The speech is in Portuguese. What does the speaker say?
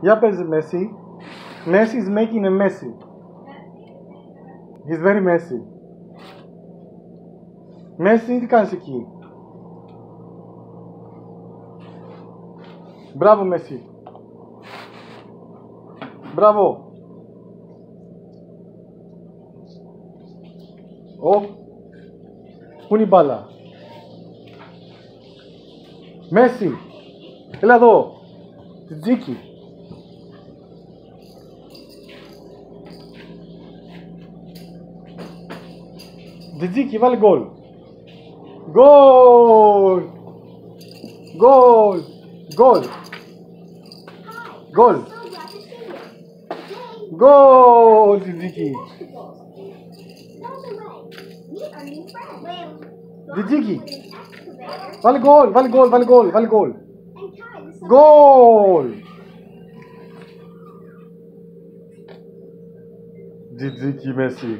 Yep, is messy. Messi is making a messy. He's very messy. Messi de aqui. Bravo, Messi. Bravo. Oh. Unibala. Messi. Ele é do. Ziki. दिजी केवल गोल गोल गोल गोल गोल गोल दिजी की दिजी की वल गोल वल गोल वल गोल वल गोल गोल दिजी की मैसी